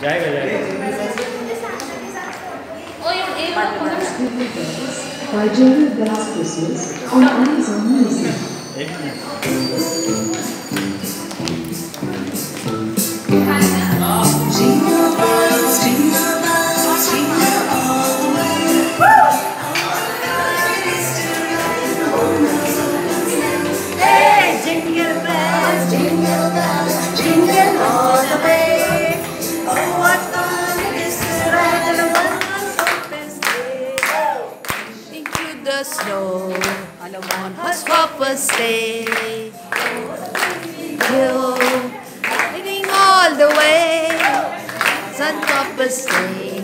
जाएगा जाएगा By Jerry Glass Christmas on Amazon Music. The snow on a one-horse open sleigh. Hill, riding all the way. Sun sleigh.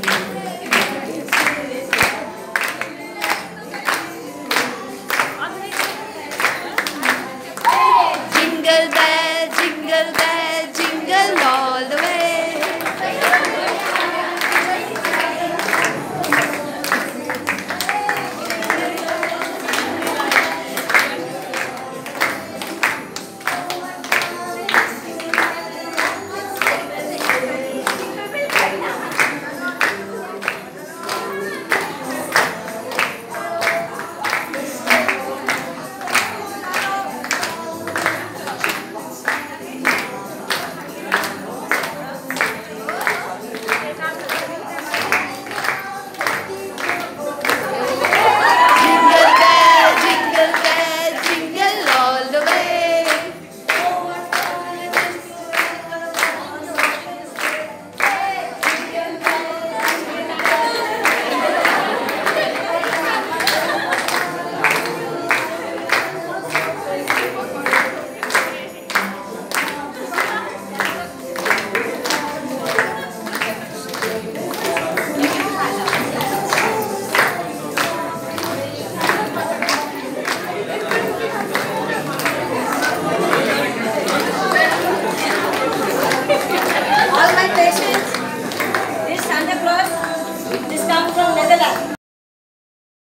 This comes from Netherlands.